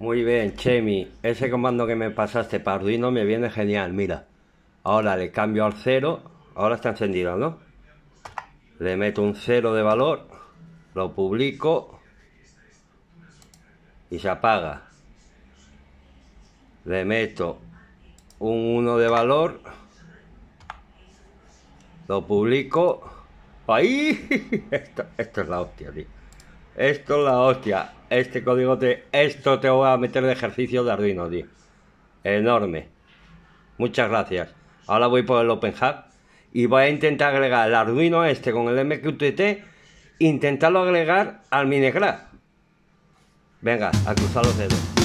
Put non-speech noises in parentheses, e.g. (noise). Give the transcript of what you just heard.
Muy bien, Chemi. Ese comando que me pasaste para Arduino me viene genial, mira. Ahora le cambio al cero. Ahora está encendido, ¿no? Le meto un cero de valor. Lo publico. Y se apaga. Le meto un 1 de valor. Lo publico. ¡Ahí! (laughs) Esto, esto es la hostia, tío. Esto es la hostia. Este código te. Esto te voy a meter de ejercicio de Arduino, tío. Enorme. Muchas gracias. Ahora voy por el OpenHub y voy a intentar agregar el Arduino este con el MQTT. Intentarlo agregar al Minecraft. Venga, a cruzar los dedos.